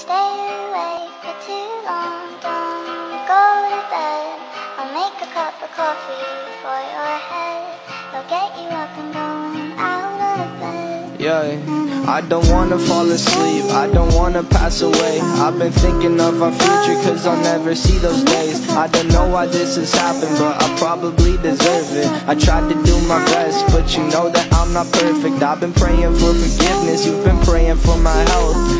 stay awake for too long. Don't go to bed. I'll make a cup of coffee for your head. I'll get you up and going out of bed. Yeah, I don't wanna fall asleep, I don't wanna pass away I've been thinking of our future cause I'll never see those days I don't know why this has happened but I probably deserve it I tried to do my best but you know that I'm not perfect I've been praying for forgiveness, you've been praying for my health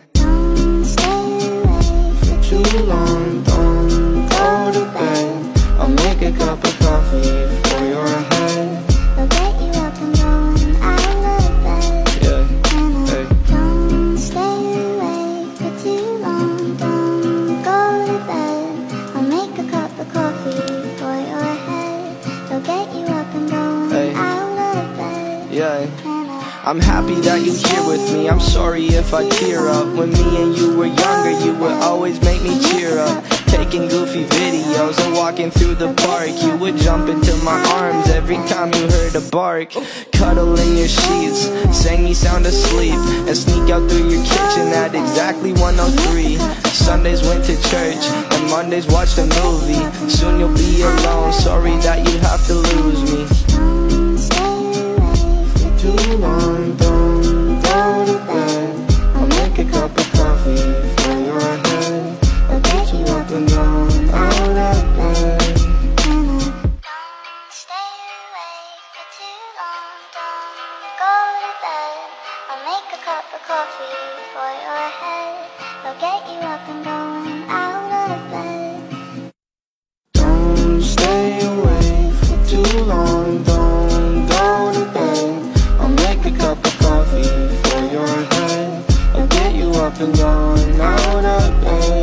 I'm happy that you're here with me. I'm sorry if I tear up. When me and you were younger You would always make me cheer up Taking goofy videos. And walking through the park. You would jump into my arms Every time you heard a bark. Cuddle in your sheets. Sang me sound asleep And sneak out through your kitchen At exactly 103 Sundays went to church And Mondays watched a movie. Soon you'll be alone. Sorry that you have to lose me. Too long, cup of coffee for your head. They'll get you up and going out of bed. Don't stay away for too long. Don't go to bed. I'll make a cup of coffee for your head. I'll get you up and going out of bed.